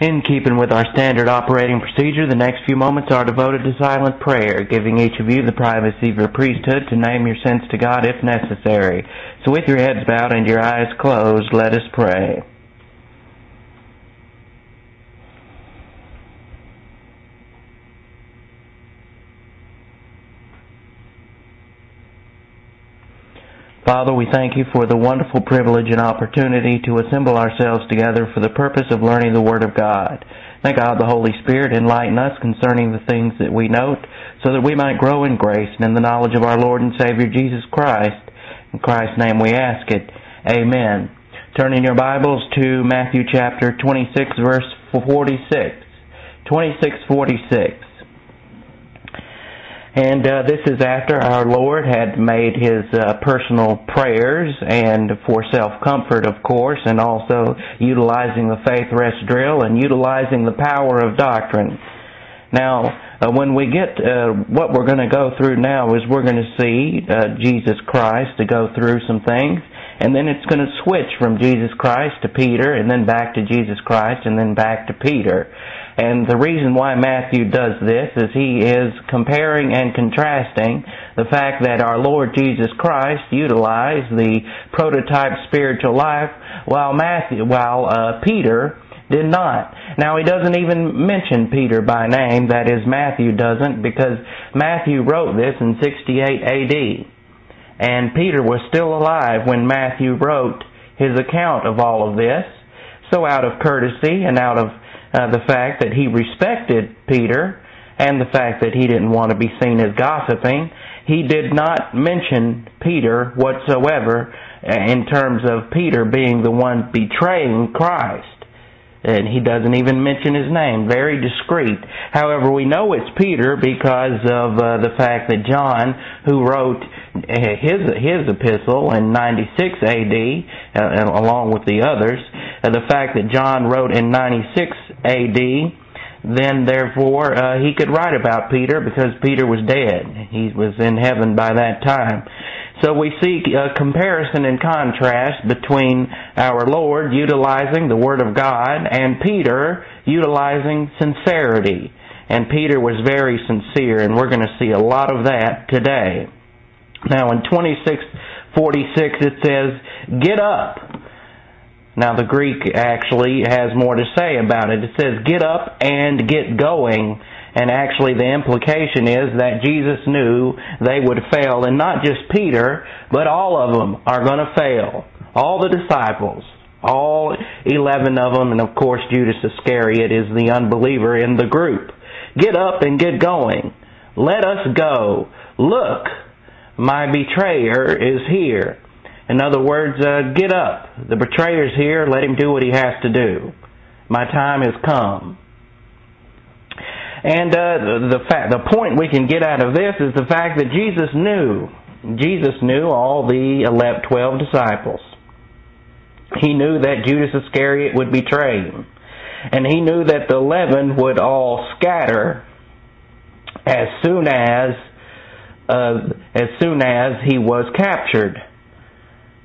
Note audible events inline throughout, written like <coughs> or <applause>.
In keeping with our standard operating procedure, the next few moments are devoted to silent prayer, giving each of you the privacy of your priesthood to name your sins to God if necessary. So with your heads bowed and your eyes closed, let us pray. Father, we thank you for the wonderful privilege and opportunity to assemble ourselves together for the purpose of learning the Word of God. May God the Holy Spirit enlighten us concerning the things that we note, so that we might grow in grace and in the knowledge of our Lord and Savior Jesus Christ. In Christ's name we ask it. Amen. Turning your Bibles to Matthew chapter 26 verse 46. 2646. And uh, this is after our Lord had made his uh, personal prayers and for self-comfort, of course, and also utilizing the faith rest drill and utilizing the power of doctrine. Now, uh, when we get, uh, what we're going to go through now is we're going to see uh, Jesus Christ to go through some things, and then it's going to switch from Jesus Christ to Peter, and then back to Jesus Christ, and then back to Peter. And the reason why Matthew does this is he is comparing and contrasting the fact that our Lord Jesus Christ utilized the prototype spiritual life while Matthew, while uh, Peter did not. Now he doesn't even mention Peter by name, that is Matthew doesn't, because Matthew wrote this in 68 AD. And Peter was still alive when Matthew wrote his account of all of this. So out of courtesy and out of uh, the fact that he respected Peter and the fact that he didn't want to be seen as gossiping, he did not mention Peter whatsoever uh, in terms of Peter being the one betraying Christ. And he doesn't even mention his name. Very discreet. However, we know it's Peter because of uh, the fact that John, who wrote <laughs> his his epistle in 96 AD, uh, along with the others, uh, the fact that John wrote in 96 AD, then therefore uh, he could write about Peter because Peter was dead. He was in heaven by that time. So we see a comparison and contrast between our Lord utilizing the Word of God and Peter utilizing sincerity. And Peter was very sincere, and we're going to see a lot of that today. Now in 2646 it says, Get up. Now the Greek actually has more to say about it. It says, Get up and get going and actually, the implication is that Jesus knew they would fail, and not just Peter, but all of them are going to fail. All the disciples, all 11 of them, and of course, Judas Iscariot is the unbeliever in the group. Get up and get going. Let us go. Look, my betrayer is here. In other words, uh, get up. The betrayer's here. Let him do what he has to do. My time has come. And uh, the fact, the point we can get out of this is the fact that Jesus knew, Jesus knew all the 11, 12 disciples. He knew that Judas Iscariot would betray him. And he knew that the eleven would all scatter as soon as, uh, as soon as he was captured.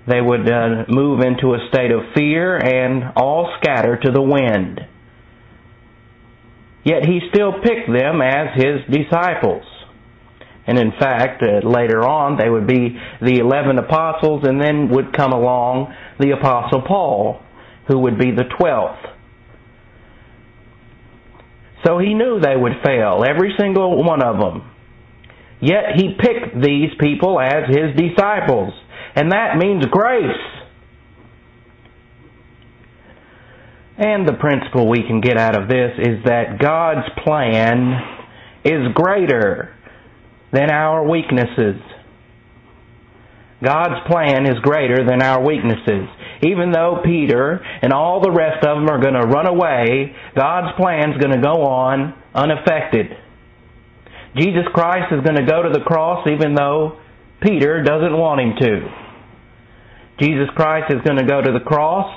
They would uh, move into a state of fear and all scatter to the wind. Yet he still picked them as his disciples. And in fact, uh, later on, they would be the eleven apostles, and then would come along the apostle Paul, who would be the twelfth. So he knew they would fail, every single one of them. Yet he picked these people as his disciples. And that means grace. And the principle we can get out of this is that God's plan is greater than our weaknesses. God's plan is greater than our weaknesses. Even though Peter and all the rest of them are going to run away, God's plan is going to go on unaffected. Jesus Christ is going to go to the cross even though Peter doesn't want him to. Jesus Christ is going to go to the cross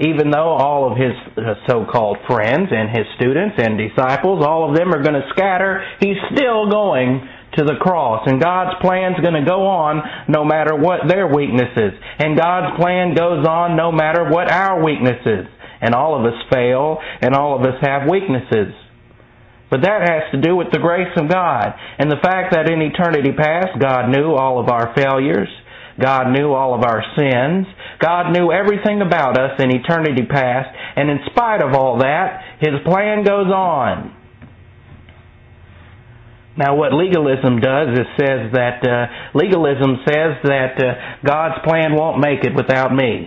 even though all of his uh, so-called friends and his students and disciples, all of them are going to scatter, he's still going to the cross. And God's plan's going to go on no matter what their weaknesses. And God's plan goes on no matter what our weaknesses. And all of us fail, and all of us have weaknesses. But that has to do with the grace of God and the fact that in eternity past, God knew all of our failures. God knew all of our sins. God knew everything about us in eternity past. And in spite of all that, His plan goes on. Now, what legalism does is says that uh, legalism says that uh, God's plan won't make it without me.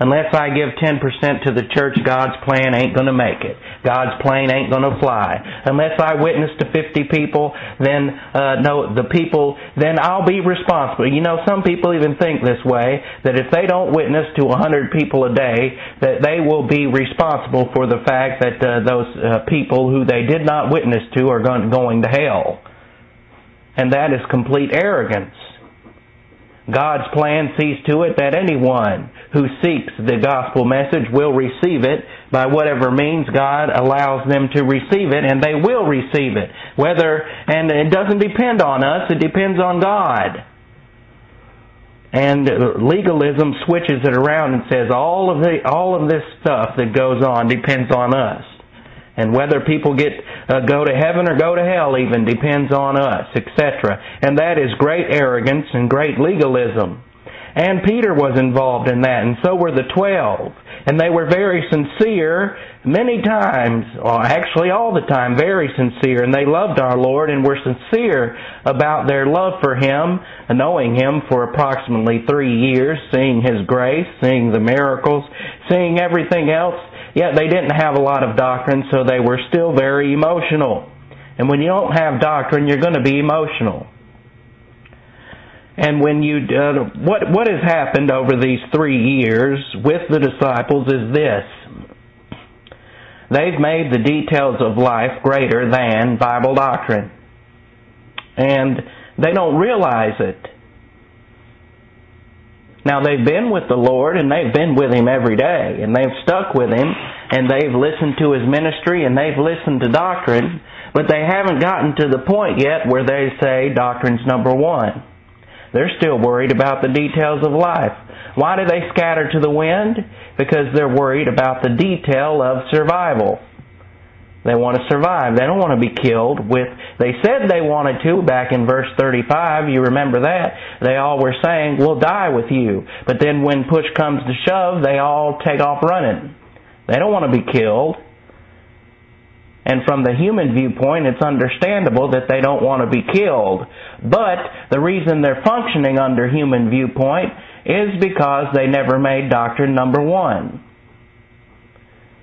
Unless I give 10% to the church, God's plan ain't going to make it. God's plane ain't going to fly. Unless I witness to 50 people, then uh, no, the people, then I'll be responsible. You know, some people even think this way that if they don't witness to 100 people a day, that they will be responsible for the fact that uh, those uh, people who they did not witness to are going, going to hell. And that is complete arrogance. God's plan sees to it that anyone who seeks the gospel message will receive it by whatever means God allows them to receive it, and they will receive it. Whether, and it doesn't depend on us, it depends on God. And legalism switches it around and says all of the, all of this stuff that goes on depends on us. And whether people get uh, go to heaven or go to hell even depends on us, etc. And that is great arrogance and great legalism. And Peter was involved in that, and so were the twelve. And they were very sincere many times, or actually all the time, very sincere. And they loved our Lord and were sincere about their love for Him, knowing Him for approximately three years, seeing His grace, seeing the miracles, seeing everything else Yet they didn't have a lot of doctrine, so they were still very emotional. And when you don't have doctrine, you're going to be emotional. And when you, uh, what, what has happened over these three years with the disciples is this. They've made the details of life greater than Bible doctrine. And they don't realize it. Now they've been with the Lord and they've been with Him every day and they've stuck with Him and they've listened to His ministry and they've listened to doctrine, but they haven't gotten to the point yet where they say doctrine's number one. They're still worried about the details of life. Why do they scatter to the wind? Because they're worried about the detail of survival. They want to survive. They don't want to be killed with, they said they wanted to back in verse 35. You remember that. They all were saying, we'll die with you. But then when push comes to shove, they all take off running. They don't want to be killed. And from the human viewpoint, it's understandable that they don't want to be killed. But the reason they're functioning under human viewpoint is because they never made doctrine number one.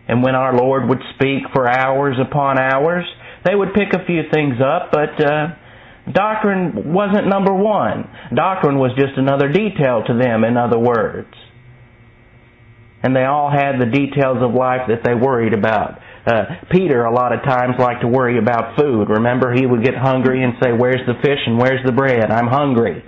And when our Lord would speak for hours upon hours, they would pick a few things up, but uh, doctrine wasn't number one. Doctrine was just another detail to them, in other words. And they all had the details of life that they worried about. Uh, Peter, a lot of times, liked to worry about food. Remember, he would get hungry and say, Where's the fish and where's the bread? I'm hungry.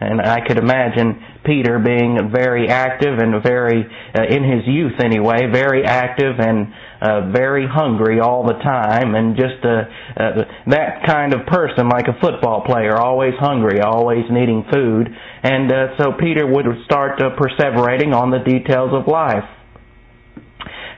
And I could imagine Peter being very active and very, uh, in his youth anyway, very active and uh, very hungry all the time, and just uh, uh, that kind of person, like a football player, always hungry, always needing food. And uh, so Peter would start uh, perseverating on the details of life.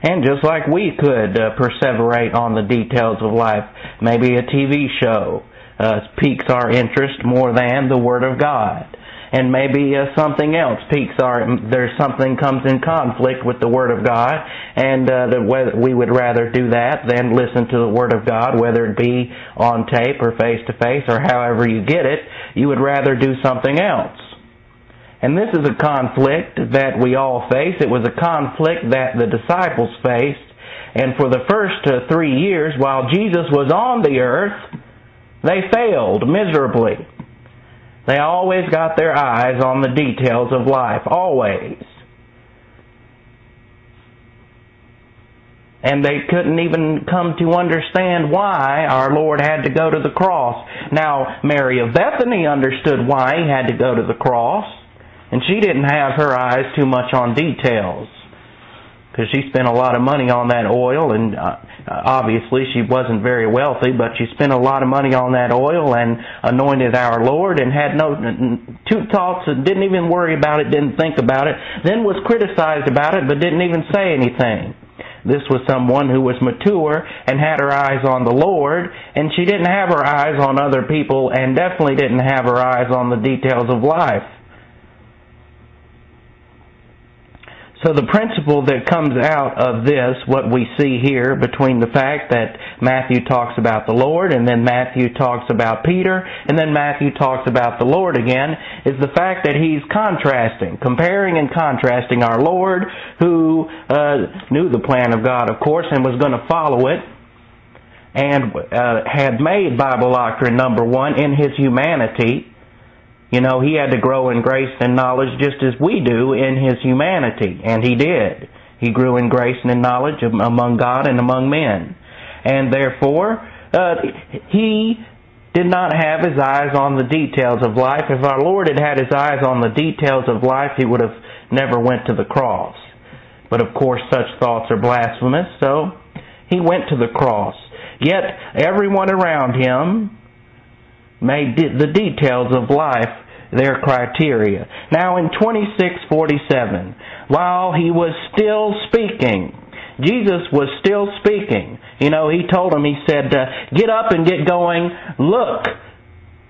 And just like we could uh, perseverate on the details of life, maybe a TV show uh, piques our interest more than the Word of God. And maybe uh, something else piques our, there's something comes in conflict with the Word of God, and uh, that we would rather do that than listen to the Word of God, whether it be on tape or face to face or however you get it, you would rather do something else. And this is a conflict that we all face. It was a conflict that the disciples faced. And for the first uh, three years, while Jesus was on the earth, they failed miserably. They always got their eyes on the details of life, always. And they couldn't even come to understand why our Lord had to go to the cross. Now, Mary of Bethany understood why he had to go to the cross, and she didn't have her eyes too much on details. Because she spent a lot of money on that oil and uh, obviously she wasn't very wealthy but she spent a lot of money on that oil and anointed our lord and had no two thoughts and didn't even worry about it didn't think about it then was criticized about it but didn't even say anything this was someone who was mature and had her eyes on the Lord, and she didn't have her eyes on other people and definitely didn't have her eyes on the details of life. So the principle that comes out of this, what we see here between the fact that Matthew talks about the Lord and then Matthew talks about Peter and then Matthew talks about the Lord again, is the fact that he's contrasting, comparing and contrasting our Lord who uh, knew the plan of God, of course, and was going to follow it and uh, had made Bible doctrine number one in his humanity you know, he had to grow in grace and knowledge just as we do in his humanity, and he did. He grew in grace and in knowledge among God and among men. And therefore, uh, he did not have his eyes on the details of life. If our Lord had had his eyes on the details of life, he would have never went to the cross. But of course, such thoughts are blasphemous, so he went to the cross. Yet everyone around him made the details of life their criteria. Now in 2647, while he was still speaking, Jesus was still speaking. You know, he told him, he said, uh, get up and get going, look,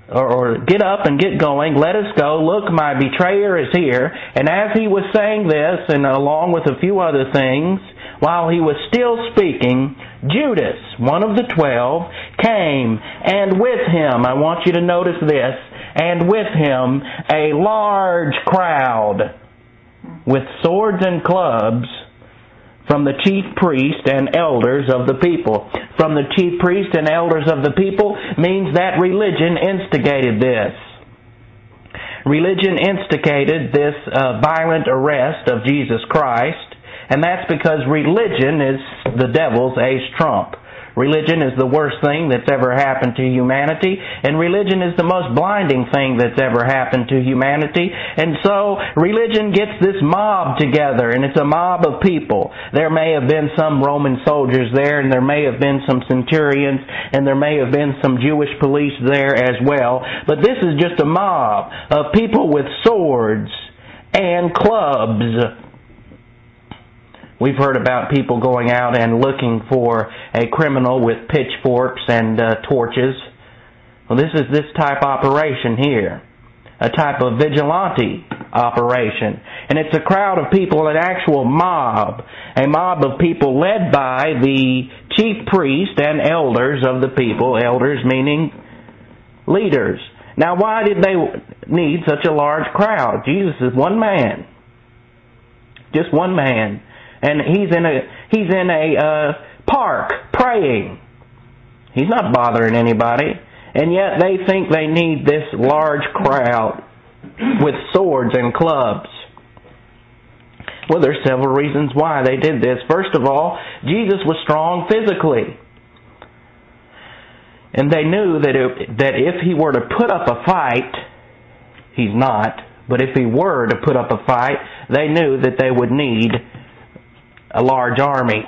or, or get up and get going, let us go, look, my betrayer is here. And as he was saying this, and along with a few other things, while he was still speaking, Judas, one of the twelve, came, and with him, I want you to notice this, and with him a large crowd with swords and clubs from the chief priest and elders of the people. From the chief priest and elders of the people means that religion instigated this. Religion instigated this uh, violent arrest of Jesus Christ, and that's because religion is the devil's ace trump. Religion is the worst thing that's ever happened to humanity, and religion is the most blinding thing that's ever happened to humanity. And so, religion gets this mob together, and it's a mob of people. There may have been some Roman soldiers there, and there may have been some centurions, and there may have been some Jewish police there as well. But this is just a mob of people with swords and clubs We've heard about people going out and looking for a criminal with pitchforks and uh, torches. Well, this is this type operation here, a type of vigilante operation. And it's a crowd of people, an actual mob, a mob of people led by the chief priest and elders of the people, elders meaning leaders. Now, why did they need such a large crowd? Jesus is one man. Just one man and he's in a he's in a uh, park praying. He's not bothering anybody, and yet they think they need this large crowd with swords and clubs. Well, there's several reasons why they did this. First of all, Jesus was strong physically. And they knew that if, that if he were to put up a fight, he's not, but if he were to put up a fight, they knew that they would need a large army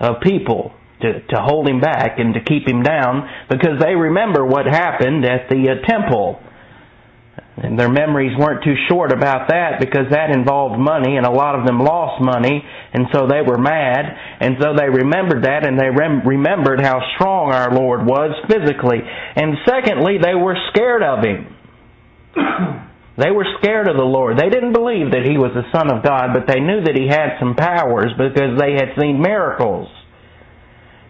of people to, to hold him back and to keep him down because they remember what happened at the uh, temple. And their memories weren't too short about that because that involved money and a lot of them lost money and so they were mad and so they remembered that and they rem- remembered how strong our Lord was physically. And secondly, they were scared of him. <coughs> They were scared of the Lord. They didn't believe that He was the Son of God, but they knew that He had some powers because they had seen miracles.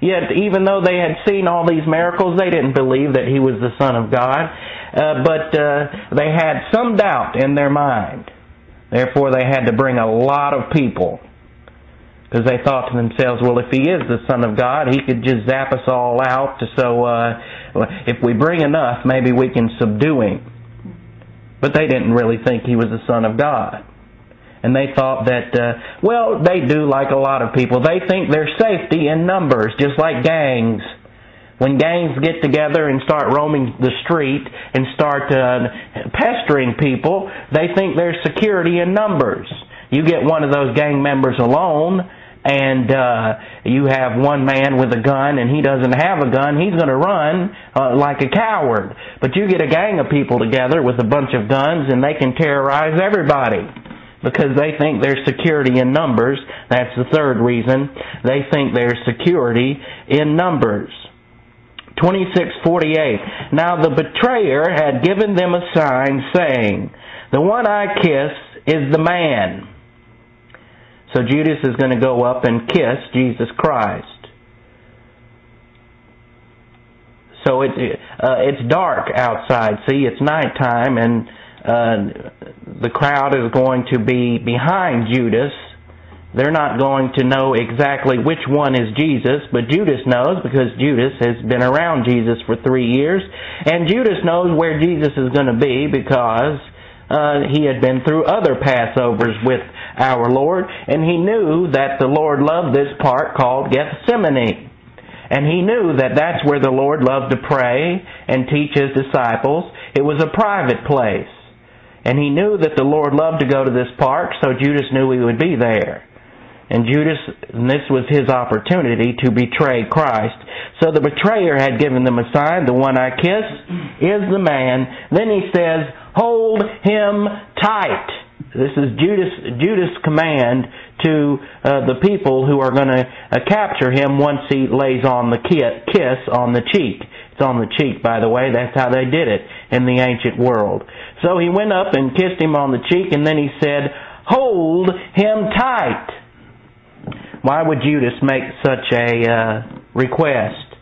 Yet, even though they had seen all these miracles, they didn't believe that He was the Son of God. Uh, but uh, they had some doubt in their mind. Therefore, they had to bring a lot of people. Because they thought to themselves, well, if He is the Son of God, He could just zap us all out. So, uh, if we bring enough, maybe we can subdue Him. But they didn't really think he was the Son of God. And they thought that, uh, well, they do like a lot of people. They think there's safety in numbers, just like gangs. When gangs get together and start roaming the street and start uh, pestering people, they think there's security in numbers. You get one of those gang members alone, and uh, you have one man with a gun and he doesn't have a gun, he's going to run uh, like a coward. But you get a gang of people together with a bunch of guns and they can terrorize everybody because they think there's security in numbers. That's the third reason. They think there's security in numbers. 2648. Now the betrayer had given them a sign saying, The one I kiss is the man. So Judas is going to go up and kiss Jesus Christ. So it's uh, it's dark outside. See, it's nighttime, and uh, the crowd is going to be behind Judas. They're not going to know exactly which one is Jesus, but Judas knows because Judas has been around Jesus for three years, and Judas knows where Jesus is going to be because uh, he had been through other Passovers with our Lord, and he knew that the Lord loved this part called Gethsemane. And he knew that that's where the Lord loved to pray and teach his disciples. It was a private place. And he knew that the Lord loved to go to this park, so Judas knew he would be there. And Judas, and this was his opportunity to betray Christ. So the betrayer had given them a sign, the one I kiss is the man. Then he says, hold him tight. This is Judas' Judas' command to uh, the people who are going to uh, capture him once he lays on the kiss on the cheek. It's on the cheek, by the way. That's how they did it in the ancient world. So he went up and kissed him on the cheek, and then he said, "Hold him tight." Why would Judas make such a uh, request?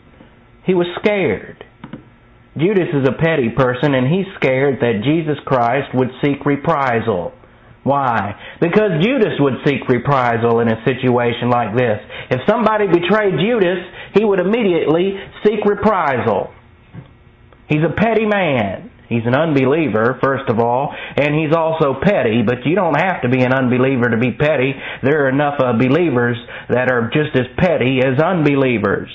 He was scared. Judas is a petty person, and he's scared that Jesus Christ would seek reprisal. Why? Because Judas would seek reprisal in a situation like this. If somebody betrayed Judas, he would immediately seek reprisal. He's a petty man. He's an unbeliever, first of all, and he's also petty, but you don't have to be an unbeliever to be petty. There are enough uh, believers that are just as petty as unbelievers.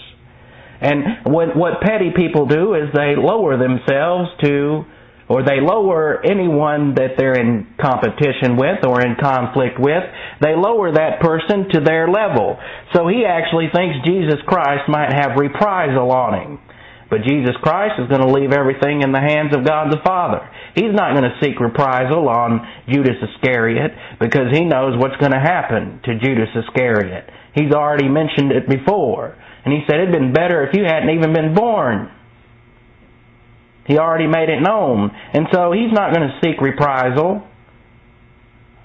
And what, what petty people do is they lower themselves to, or they lower anyone that they're in competition with or in conflict with, they lower that person to their level. So he actually thinks Jesus Christ might have reprisal on him. But Jesus Christ is going to leave everything in the hands of God the Father. He's not going to seek reprisal on Judas Iscariot because he knows what's going to happen to Judas Iscariot. He's already mentioned it before. And he said it'd been better if you hadn't even been born. He already made it known. And so he's not going to seek reprisal.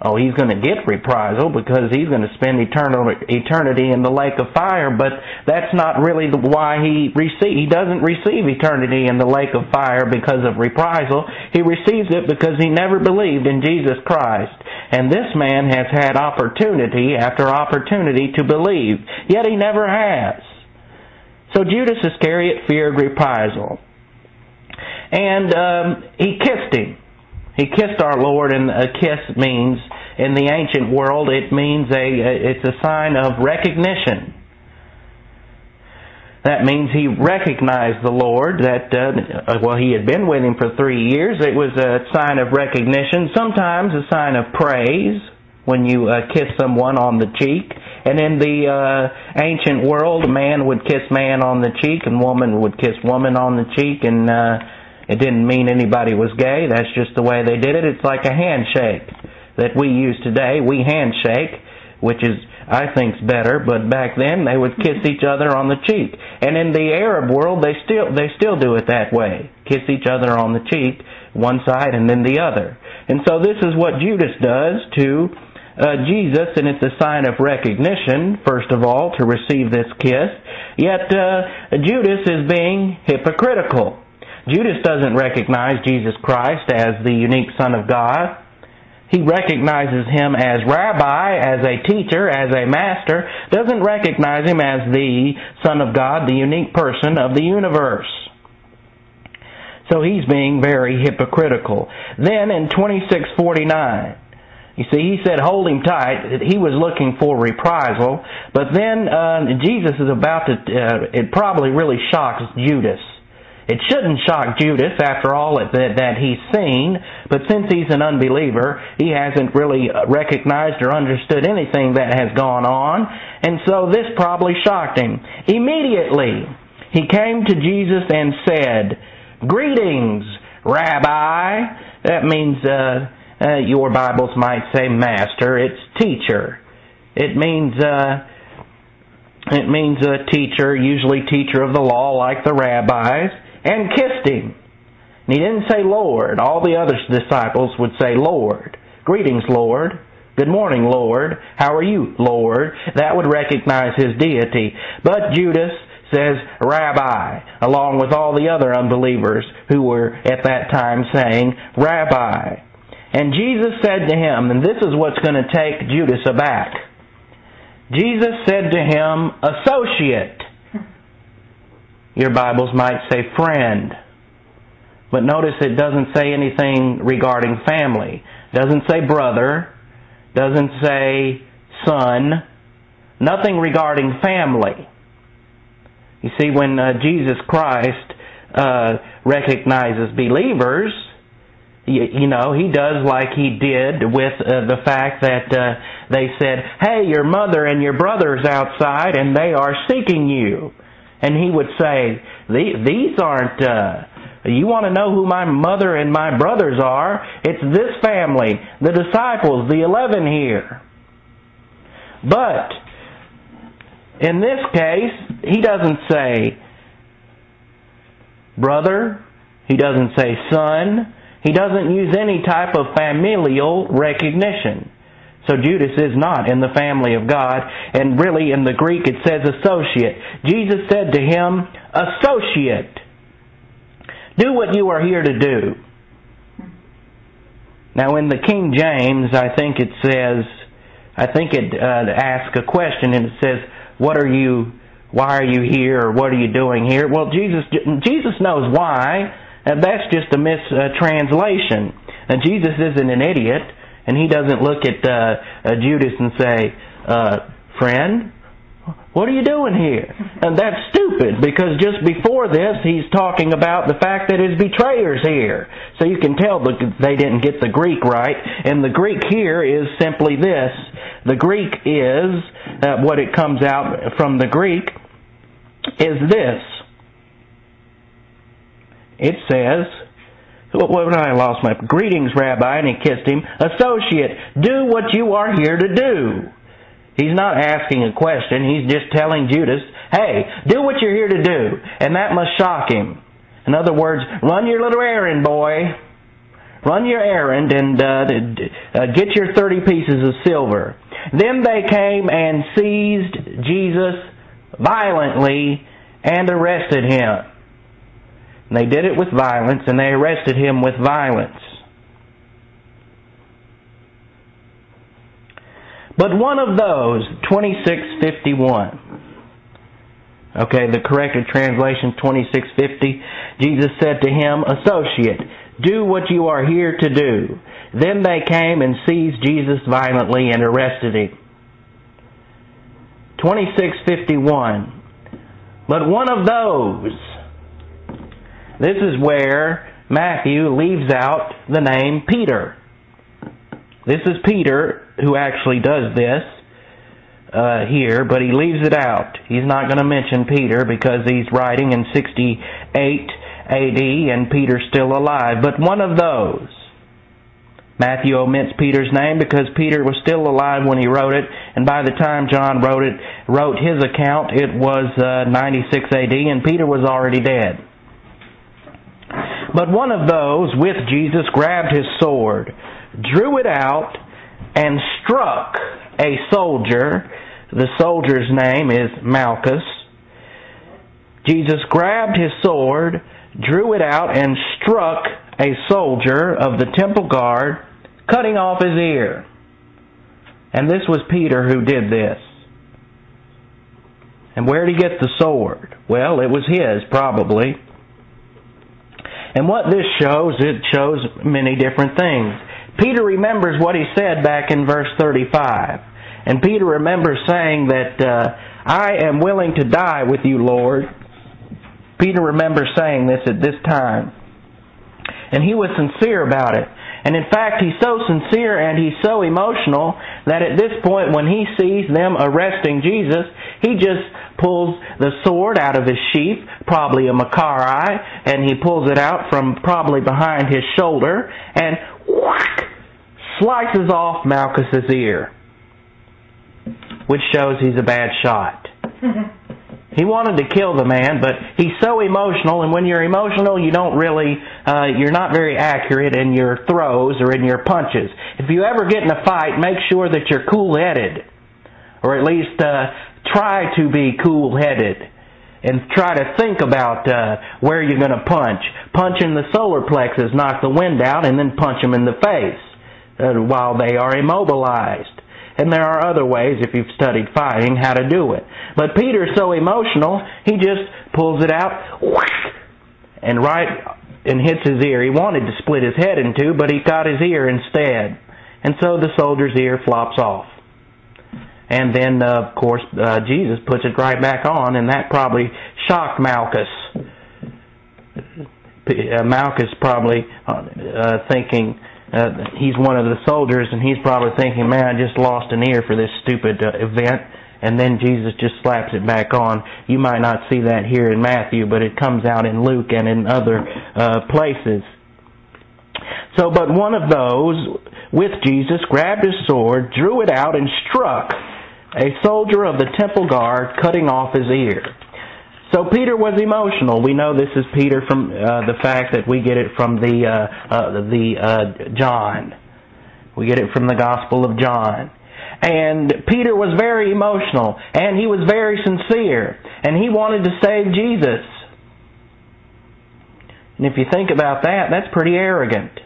Oh, he's going to get reprisal because he's going to spend eternal, eternity in the lake of fire, but that's not really why he receive, he doesn't receive eternity in the lake of fire because of reprisal. He receives it because he never believed in Jesus Christ. And this man has had opportunity after opportunity to believe, yet he never has. So Judas Iscariot feared reprisal. And um, he kissed him. He kissed our Lord, and a kiss means, in the ancient world, it means a, it's a sign of recognition. That means he recognized the Lord, that, uh, well, he had been with him for three years. It was a sign of recognition, sometimes a sign of praise when you uh, kiss someone on the cheek. And in the uh, ancient world, a man would kiss man on the cheek, and woman would kiss woman on the cheek, and uh, it didn't mean anybody was gay. That's just the way they did it. It's like a handshake that we use today. We handshake, which is I think's better, but back then they would kiss each other on the cheek. And in the Arab world, they still they still do it that way. Kiss each other on the cheek, one side and then the other. And so this is what Judas does to uh, Jesus, and it's a sign of recognition, first of all, to receive this kiss. Yet uh, Judas is being hypocritical. Judas doesn't recognize Jesus Christ as the unique Son of God. He recognizes him as rabbi, as a teacher, as a master, doesn't recognize him as the Son of God, the unique person of the universe. So he's being very hypocritical. Then in 2649, you see, he said, hold him tight. He was looking for reprisal. But then uh, Jesus is about to, uh, it probably really shocks Judas. It shouldn't shock Judas after all that, that he's seen, but since he's an unbeliever, he hasn't really recognized or understood anything that has gone on, and so this probably shocked him. Immediately, he came to Jesus and said, Greetings, Rabbi. That means, uh, uh, your Bibles might say master. It's teacher. It means, uh, it means a teacher, usually teacher of the law like the rabbis and kissed him. And he didn't say Lord. All the other disciples would say Lord. Greetings, Lord. Good morning, Lord. How are you, Lord? That would recognize his deity. But Judas says Rabbi, along with all the other unbelievers who were at that time saying Rabbi. And Jesus said to him, and this is what's going to take Judas aback. Jesus said to him, Associate. Your Bibles might say friend. But notice it doesn't say anything regarding family. Doesn't say brother. Doesn't say son. Nothing regarding family. You see, when uh, Jesus Christ uh, recognizes believers, you, you, know, he does like he did with uh, the fact that uh, they said, Hey, your mother and your brother's outside and they are seeking you and he would say, "These aren't." Uh, you want to know who my mother and my brothers are? It's this family, the disciples, the eleven here. But in this case, he doesn't say brother. He doesn't say son. He doesn't use any type of familial recognition. So Judas is not in the family of God, and really in the Greek it says associate. Jesus said to him, Associate, do what you are here to do. Now in the King James, I think it says, I think it uh, asks a question and it says, What are you, why are you here, or what are you doing here? Well, Jesus, Jesus knows why, and that's just a mistranslation. And Jesus isn't an idiot and he doesn't look at uh, uh, Judas and say, uh, "Friend, what are you doing here?" And that's stupid because just before this, he's talking about the fact that his betrayer's here. So you can tell they didn't get the Greek right. And the Greek here is simply this: the Greek is uh, what it comes out from the Greek is this. It says what I lost my greetings, Rabbi, and he kissed him. Associate, do what you are here to do. He's not asking a question. He's just telling Judas, hey, do what you're here to do. And that must shock him. In other words, run your little errand, boy. Run your errand and uh, uh, get your 30 pieces of silver. Then they came and seized Jesus violently and arrested him. And they did it with violence, and they arrested him with violence. But one of those, 2651, okay, the corrected translation 2650, Jesus said to him, Associate, do what you are here to do. Then they came and seized Jesus violently and arrested him. 2651. But one of those, this is where Matthew leaves out the name Peter. This is Peter who actually does this uh, here, but he leaves it out. He's not going to mention Peter because he's writing in 68 AD and Peter's still alive. But one of those. Matthew omits Peter's name because Peter was still alive when he wrote it, and by the time John wrote it, wrote his account, it was uh, 96 AD, and Peter was already dead. But one of those with Jesus grabbed his sword, drew it out, and struck a soldier. The soldier's name is Malchus. Jesus grabbed his sword, drew it out, and struck a soldier of the temple guard, cutting off his ear. And this was Peter who did this. And where did he get the sword? Well, it was his, probably. And what this shows, it shows many different things. Peter remembers what he said back in verse 35. And Peter remembers saying that, uh, I am willing to die with you, Lord. Peter remembers saying this at this time. And he was sincere about it. And in fact, he's so sincere and he's so emotional that at this point, when he sees them arresting Jesus, he just pulls the sword out of his sheath, probably a Machaira, and he pulls it out from probably behind his shoulder, and whack, slices off Malchus's ear, which shows he's a bad shot. <laughs> He wanted to kill the man, but he's so emotional, and when you're emotional, you don't really, uh, you're not very accurate in your throws or in your punches. If you ever get in a fight, make sure that you're cool-headed, or at least uh, try to be cool-headed, and try to think about uh, where you're going to punch. Punch in the solar plexus, knock the wind out, and then punch them in the face uh, while they are immobilized. And there are other ways, if you've studied fighting, how to do it. But Peter's so emotional, he just pulls it out, and right, and hits his ear. He wanted to split his head in two, but he got his ear instead. And so the soldier's ear flops off. And then, uh, of course, uh, Jesus puts it right back on, and that probably shocked Malchus. Uh, Malchus probably uh, thinking, uh, he's one of the soldiers, and he's probably thinking, "Man, I just lost an ear for this stupid uh, event." And then Jesus just slaps it back on. You might not see that here in Matthew, but it comes out in Luke and in other uh, places. So, but one of those with Jesus grabbed his sword, drew it out, and struck a soldier of the temple guard, cutting off his ear. So Peter was emotional. We know this is Peter from uh, the fact that we get it from the uh, uh, the uh, John. We get it from the Gospel of John. And Peter was very emotional, and he was very sincere, and he wanted to save Jesus. And if you think about that, that's pretty arrogant.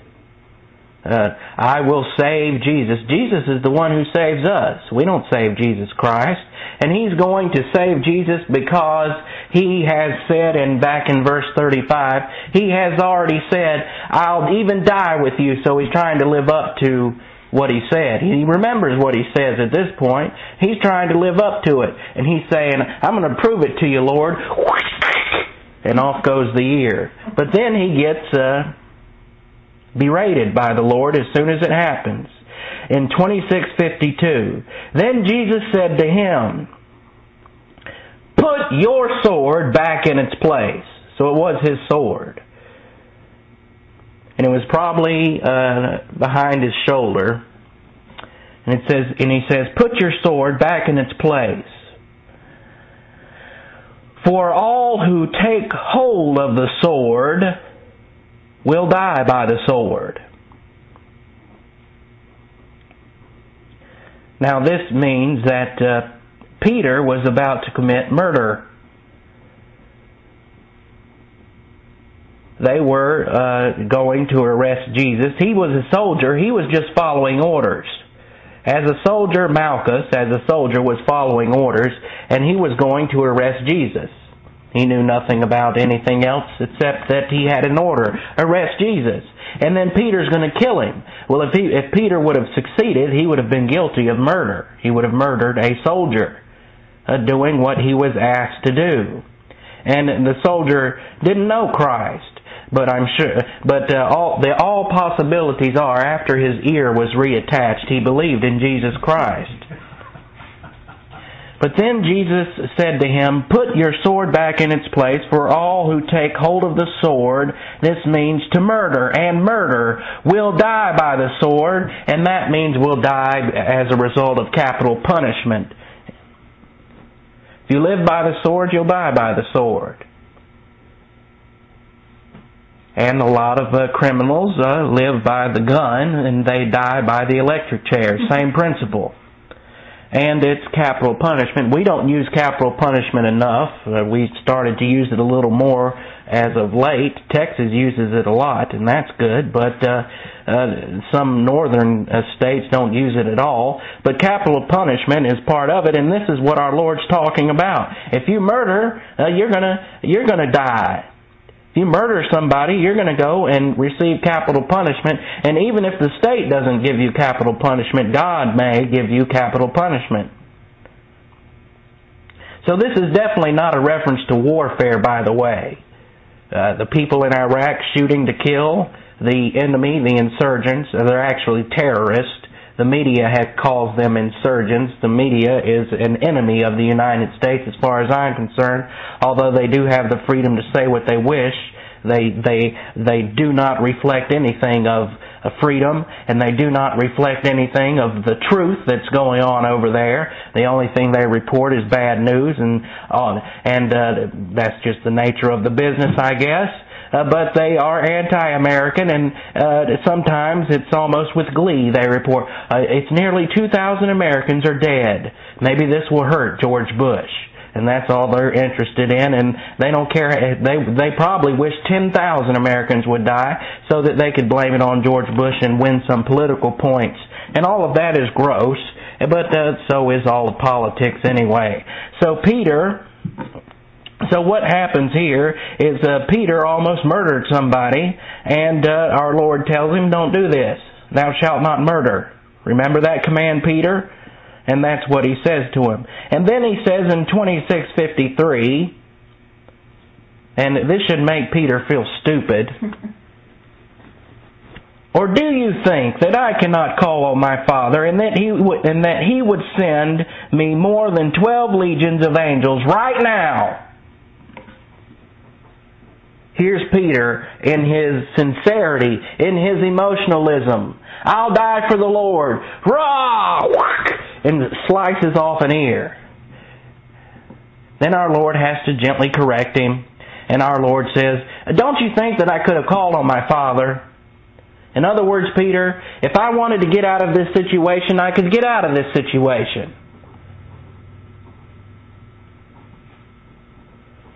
Uh, I will save Jesus. Jesus is the one who saves us. We don't save Jesus Christ. And he's going to save Jesus because he has said, and back in verse 35, he has already said, I'll even die with you. So he's trying to live up to what he said. He remembers what he says at this point. He's trying to live up to it. And he's saying, I'm going to prove it to you, Lord. And off goes the ear. But then he gets uh, berated by the Lord as soon as it happens. In 2652, then Jesus said to him, Put your sword back in its place. So it was his sword. And it was probably uh, behind his shoulder. And it says, and he says, Put your sword back in its place. For all who take hold of the sword will die by the sword. Now, this means that uh, Peter was about to commit murder. They were uh, going to arrest Jesus. He was a soldier. He was just following orders. As a soldier, Malchus, as a soldier, was following orders, and he was going to arrest Jesus. He knew nothing about anything else except that he had an order arrest Jesus. And then Peter's going to kill him. Well, if, he, if Peter would have succeeded, he would have been guilty of murder. He would have murdered a soldier uh, doing what he was asked to do. And the soldier didn't know Christ. But I'm sure, but uh, all the all possibilities are after his ear was reattached, he believed in Jesus Christ. But then Jesus said to him, Put your sword back in its place, for all who take hold of the sword, this means to murder, and murder will die by the sword, and that means will die as a result of capital punishment. If you live by the sword, you'll die by the sword. And a lot of uh, criminals uh, live by the gun, and they die by the electric chair. Same principle and it's capital punishment. We don't use capital punishment enough. Uh, we started to use it a little more as of late. Texas uses it a lot, and that's good, but uh, uh, some northern uh, states don't use it at all. But capital punishment is part of it, and this is what our Lord's talking about. If you murder, uh, you're gonna you're gonna die you murder somebody, you're going to go and receive capital punishment. And even if the state doesn't give you capital punishment, God may give you capital punishment. So this is definitely not a reference to warfare, by the way. Uh, the people in Iraq shooting to kill the enemy, the insurgents, they're actually terrorists. The media has calls them insurgents. The media is an enemy of the United States as far as I'm concerned, although they do have the freedom to say what they wish. They, they, they do not reflect anything of, freedom, and they do not reflect anything of the truth that's going on over there. The only thing they report is bad news, and, uh, and uh, that's just the nature of the business, I guess uh, but they are anti-American, and uh, sometimes it's almost with glee they report uh, it's nearly 2,000 Americans are dead. Maybe this will hurt George Bush. And that's all they're interested in, and they don't care. They they probably wish 10,000 Americans would die so that they could blame it on George Bush and win some political points. And all of that is gross, but uh, so is all of politics anyway. So Peter so what happens here is uh, Peter almost murdered somebody, and uh, our Lord tells him, "Don't do this. Thou shalt not murder." Remember that command, Peter? And that's what he says to him. And then he says in 26:53, and this should make Peter feel stupid. <laughs> Or do you think that I cannot call on my Father, and that he would, and that he would send me more than twelve legions of angels right now? Here's Peter in his sincerity, in his emotionalism. I'll die for the Lord. Rah! And slices off an ear. Then our Lord has to gently correct him. And our Lord says, Don't you think that I could have called on my Father? In other words, Peter, if I wanted to get out of this situation, I could get out of this situation.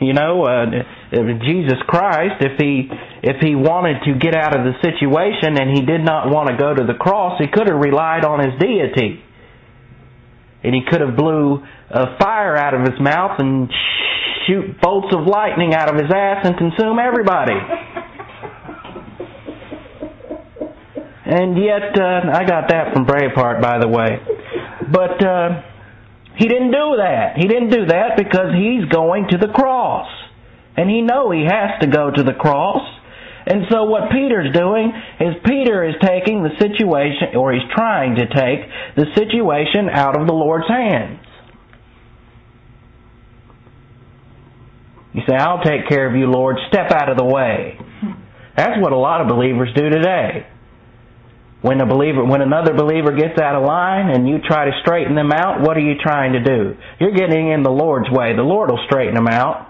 You know, uh, Jesus Christ, if he if he wanted to get out of the situation and he did not want to go to the cross, he could have relied on his deity, and he could have blew a fire out of his mouth and shoot bolts of lightning out of his ass and consume everybody. and yet, uh, I got that from Braveheart, by the way. But. Uh, he didn't do that. He didn't do that because he's going to the cross. And he know he has to go to the cross. And so what Peter's doing is Peter is taking the situation, or he's trying to take the situation out of the Lord's hands. You say, I'll take care of you, Lord. Step out of the way. That's what a lot of believers do today. When a believer, when another believer gets out of line and you try to straighten them out, what are you trying to do? You're getting in the Lord's way. The Lord will straighten them out.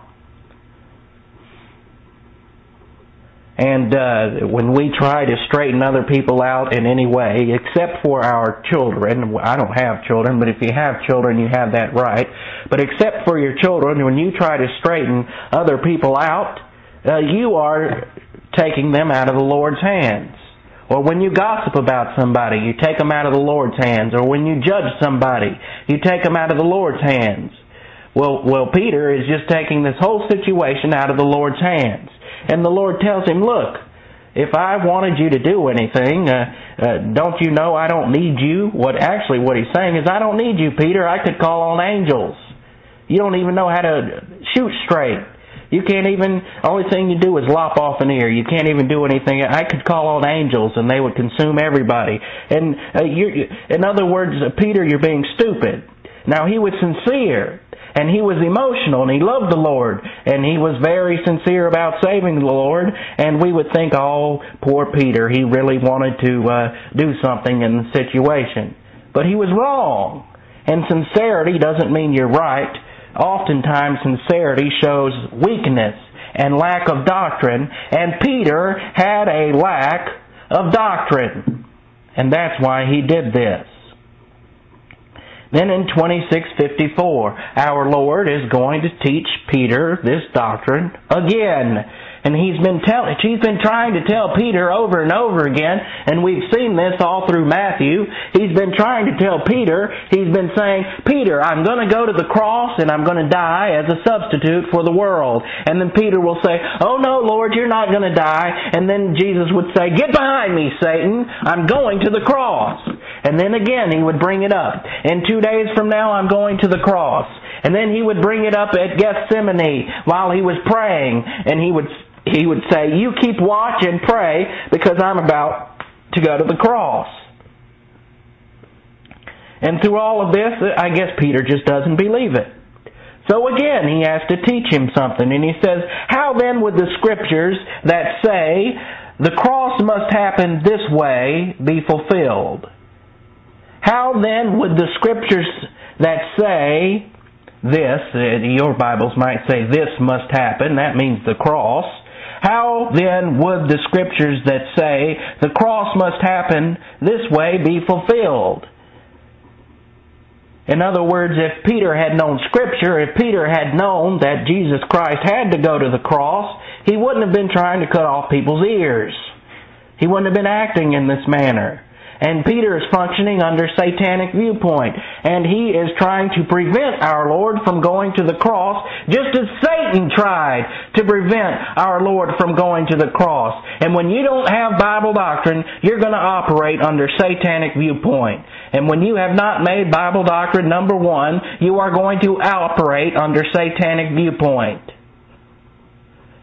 And uh, when we try to straighten other people out in any way, except for our children, I don't have children, but if you have children, you have that right. But except for your children, when you try to straighten other people out, uh, you are taking them out of the Lord's hands. Or when you gossip about somebody, you take them out of the Lord's hands. Or when you judge somebody, you take them out of the Lord's hands. Well, well, Peter is just taking this whole situation out of the Lord's hands. And the Lord tells him, look, if I wanted you to do anything, uh, uh, don't you know I don't need you? What actually what he's saying is I don't need you, Peter. I could call on angels. You don't even know how to shoot straight. You can't even, only thing you do is lop off an ear. You can't even do anything. I could call on angels and they would consume everybody. And uh, you in other words, uh, Peter, you're being stupid. Now he was sincere and he was emotional and he loved the Lord and he was very sincere about saving the Lord and we would think, oh, poor Peter, he really wanted to uh, do something in the situation. But he was wrong. And sincerity doesn't mean you're right oftentimes sincerity shows weakness and lack of doctrine, and Peter had a lack of doctrine. And that's why he did this. Then in 2654, our Lord is going to teach Peter this doctrine again. And he's been telling, she's been trying to tell Peter over and over again, and we've seen this all through Matthew. He's been trying to tell Peter, he's been saying, Peter, I'm going to go to the cross and I'm going to die as a substitute for the world. And then Peter will say, Oh no, Lord, you're not going to die. And then Jesus would say, Get behind me, Satan. I'm going to the cross. And then again he would bring it up. In two days from now, I'm going to the cross. And then he would bring it up at Gethsemane while he was praying, and he would he would say, "You keep watch and pray because I'm about to go to the cross." And through all of this, I guess Peter just doesn't believe it. So again, he has to teach him something, and he says, How then would the scriptures that say the cross must happen this way be fulfilled? How then would the scriptures that say this, your Bibles might say this must happen, that means the cross, how then would the scriptures that say the cross must happen this way be fulfilled? In other words, if Peter had known Scripture, if Peter had known that Jesus Christ had to go to the cross, he wouldn't have been trying to cut off people's ears. He wouldn't have been acting in this manner. And Peter is functioning under satanic viewpoint. And he is trying to prevent our Lord from going to the cross, just as Satan tried to prevent our Lord from going to the cross. And when you don't have Bible doctrine, you're going to operate under satanic viewpoint. And when you have not made Bible doctrine number one, you are going to operate under satanic viewpoint.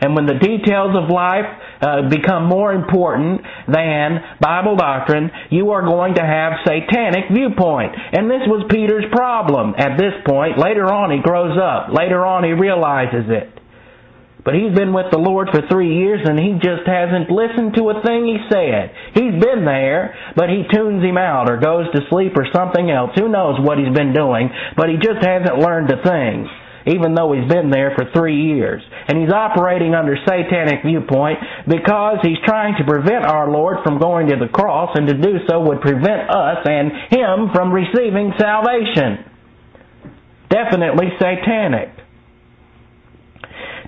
And when the details of life uh, become more important than Bible doctrine, you are going to have satanic viewpoint. And this was Peter's problem at this point. Later on, he grows up. Later on, he realizes it. But he's been with the Lord for three years and he just hasn't listened to a thing he said. He's been there, but he tunes him out or goes to sleep or something else. Who knows what he's been doing, but he just hasn't learned a thing even though he's been there for three years. And he's operating under satanic viewpoint because he's trying to prevent our Lord from going to the cross, and to do so would prevent us and him from receiving salvation. Definitely satanic.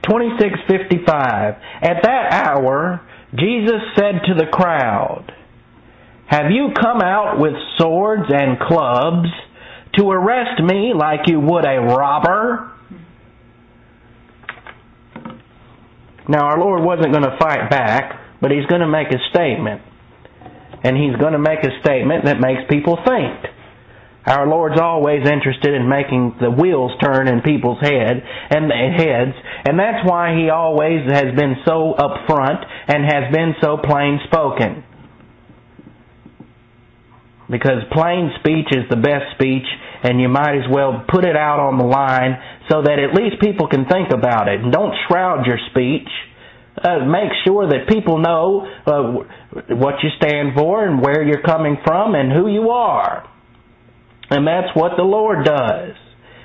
2655. At that hour, Jesus said to the crowd, Have you come out with swords and clubs to arrest me like you would a robber? Now, our Lord wasn't going to fight back, but He's going to make a statement. And He's going to make a statement that makes people think. Our Lord's always interested in making the wheels turn in people's head and heads, and that's why He always has been so upfront and has been so plain spoken. Because plain speech is the best speech, and you might as well put it out on the line so that at least people can think about it. Don't shroud your speech. Uh, make sure that people know uh, what you stand for and where you're coming from and who you are. And that's what the Lord does.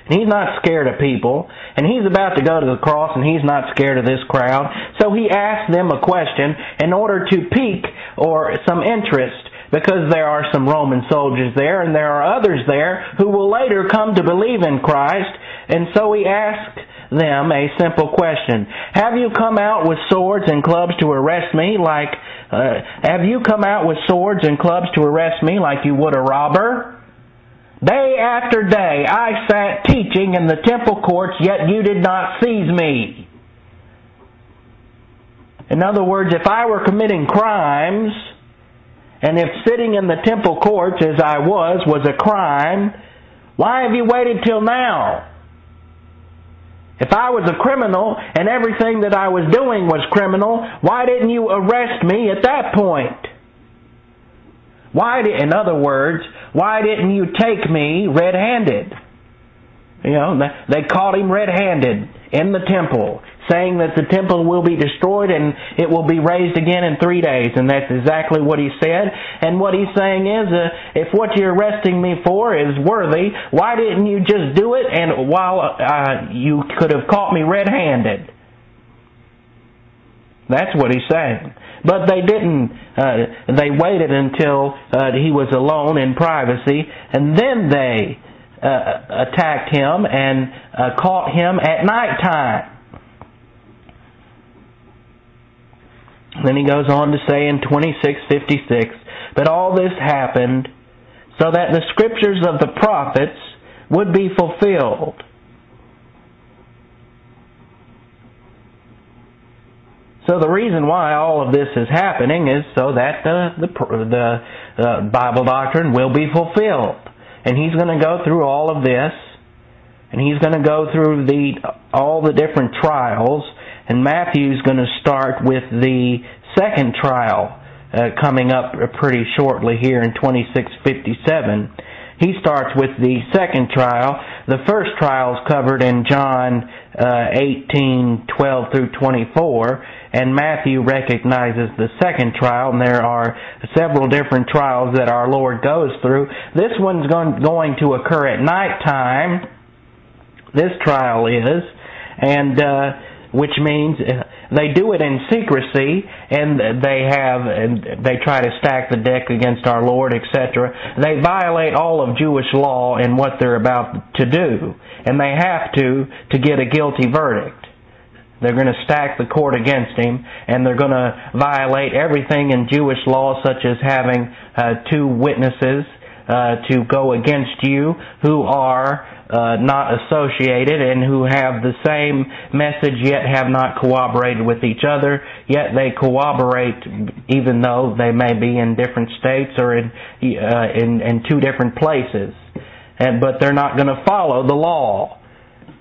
And he's not scared of people. And he's about to go to the cross and he's not scared of this crowd. So he asks them a question in order to pique or some interest because there are some Roman soldiers there and there are others there who will later come to believe in Christ. And so he asked them a simple question. Have you come out with swords and clubs to arrest me like, uh, have you come out with swords and clubs to arrest me like you would a robber? Day after day I sat teaching in the temple courts, yet you did not seize me. In other words, if I were committing crimes, and if sitting in the temple courts as I was was a crime, why have you waited till now? If I was a criminal and everything that I was doing was criminal, why didn't you arrest me at that point? Why did, in other words, why didn't you take me red-handed? You know, they caught him red-handed in the temple saying that the temple will be destroyed and it will be raised again in three days. And that's exactly what he said. And what he's saying is, uh, if what you're arresting me for is worthy, why didn't you just do it and while uh, you could have caught me red-handed? That's what he's saying. But they didn't. Uh, they waited until uh, he was alone in privacy, and then they uh, attacked him and uh, caught him at night time. Then he goes on to say in 2656, But all this happened so that the scriptures of the prophets would be fulfilled. So the reason why all of this is happening is so that the the, the uh, Bible doctrine will be fulfilled, and he's going to go through all of this And he's going to go through the all the different trials, and Matthew's going to start with the second trial uh, coming up pretty shortly here in 2657. He starts with the second trial. The first trial is covered in John uh, 18, 12 through 24, and Matthew recognizes the second trial, and there are several different trials that our Lord goes through. This one's going, to occur at night time. This trial is, and uh, which means uh, they do it in secrecy and they have and they try to stack the deck against our Lord, etc. They violate all of Jewish law in what they're about to do, and they have to to get a guilty verdict. They're going to stack the court against him, and they're going to violate everything in Jewish law, such as having uh, two witnesses uh, to go against you who are uh, not associated and who have the same message yet have not cooperated with each other, yet they cooperate even though they may be in different states or in, uh, in, in two different places. And, but they're not going to follow the law.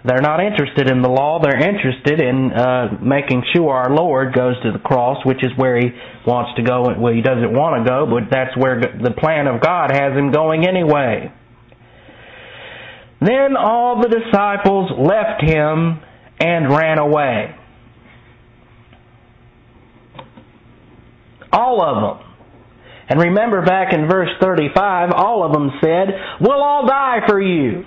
They're not interested in the law. They're interested in uh, making sure our Lord goes to the cross, which is where He wants to go. Well, He doesn't want to go, but that's where the plan of God has Him going anyway. Then all the disciples left him and ran away. All of them. And remember back in verse 35, all of them said, We'll all die for you.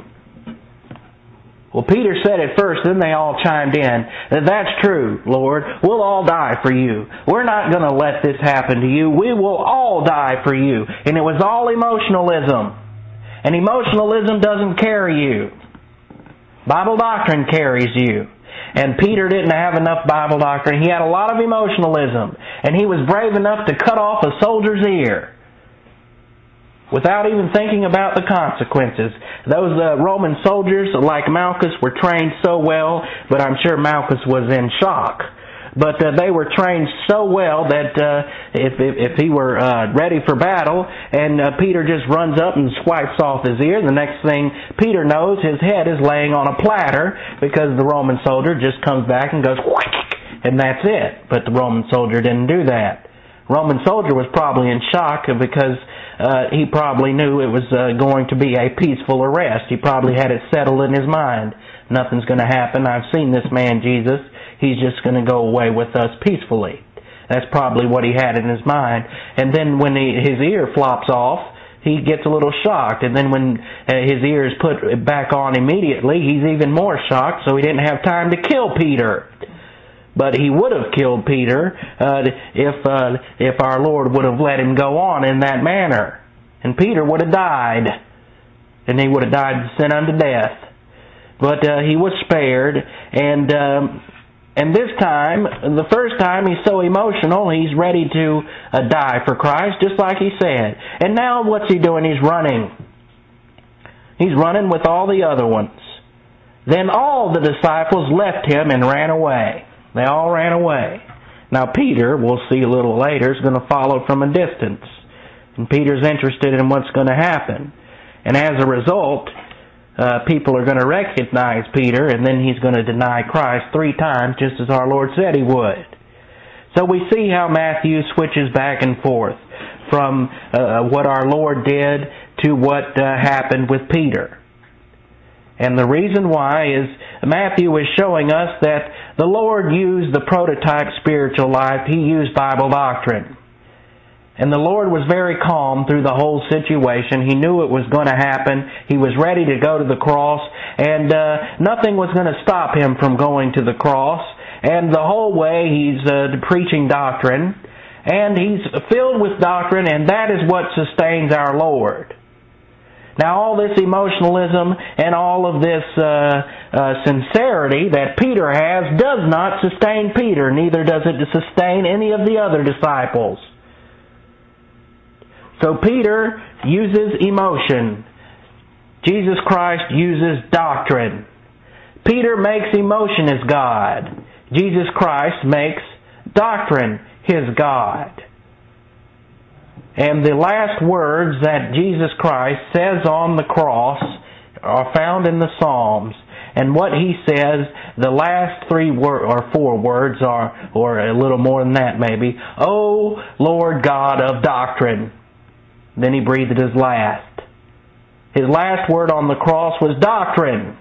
Well, Peter said it first, then they all chimed in. That's true, Lord. We'll all die for you. We're not going to let this happen to you. We will all die for you. And it was all emotionalism. And emotionalism doesn't carry you. Bible doctrine carries you. And Peter didn't have enough Bible doctrine. He had a lot of emotionalism. And he was brave enough to cut off a soldier's ear without even thinking about the consequences. Those uh, Roman soldiers, like Malchus, were trained so well, but I'm sure Malchus was in shock but uh, they were trained so well that uh, if, if if he were uh, ready for battle, and uh, Peter just runs up and swipes off his ear, the next thing Peter knows, his head is laying on a platter because the Roman soldier just comes back and goes and that's it. But the Roman soldier didn't do that. Roman soldier was probably in shock because uh, he probably knew it was uh, going to be a peaceful arrest. He probably had it settled in his mind. Nothing's going to happen. I've seen this man Jesus he's just going to go away with us peacefully. That's probably what he had in his mind. And then when he, his ear flops off, he gets a little shocked. And then when uh, his ear is put back on immediately, he's even more shocked, so he didn't have time to kill Peter. But he would have killed Peter uh, if uh, if our Lord would have let him go on in that manner, and Peter would have died, and he would have died sin unto death. But uh, he was spared, and um, and this time, the first time, he's so emotional, he's ready to uh, die for Christ, just like he said. And now what's he doing? He's running. He's running with all the other ones. Then all the disciples left him and ran away. They all ran away. Now Peter, we'll see a little later, is going to follow from a distance. And Peter's interested in what's going to happen. And as a result, uh, people are going to recognize Peter, and then he's going to deny Christ three times, just as our Lord said he would. So we see how Matthew switches back and forth from uh, what our Lord did to what uh, happened with Peter. And the reason why is Matthew is showing us that the Lord used the prototype spiritual life. He used Bible doctrine. And the Lord was very calm through the whole situation. He knew it was going to happen. He was ready to go to the cross, and uh, nothing was going to stop him from going to the cross. And the whole way he's uh, preaching doctrine, and he's filled with doctrine, and that is what sustains our Lord. Now, all this emotionalism and all of this uh, uh, sincerity that Peter has does not sustain Peter, neither does it sustain any of the other disciples. So Peter uses emotion. Jesus Christ uses doctrine. Peter makes emotion his God. Jesus Christ makes doctrine his God. And the last words that Jesus Christ says on the cross are found in the Psalms. And what he says, the last three wor- or four words are, or a little more than that maybe, O Lord God of doctrine. Then he breathed his last. His last word on the cross was doctrine.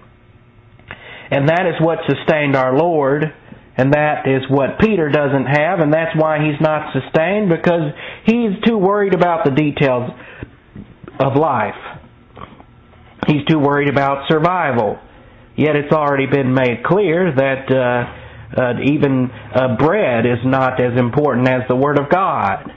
And that is what sustained our Lord. And that is what Peter doesn't have, and that's why he's not sustained, because he's too worried about the details of life. He's too worried about survival. Yet it's already been made clear that uh, uh, even uh, bread is not as important as the Word of God.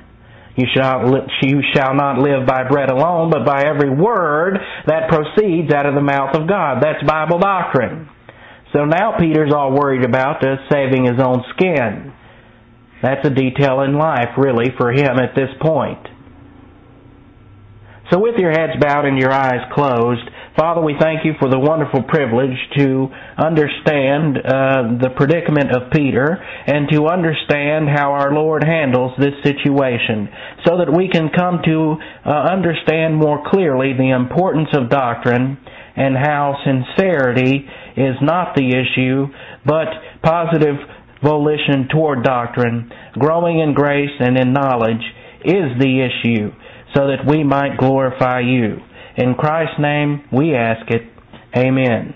You shall, you shall not live by bread alone, but by every word that proceeds out of the mouth of God. That's Bible doctrine. So now Peter's all worried about uh, saving his own skin. That's a detail in life, really, for him at this point. So with your heads bowed and your eyes closed, Father, we thank you for the wonderful privilege to understand uh, the predicament of Peter and to understand how our Lord handles this situation so that we can come to uh, understand more clearly the importance of doctrine and how sincerity is not the issue, but positive volition toward doctrine, growing in grace and in knowledge is the issue so that we might glorify you. In Christ's name we ask it. Amen.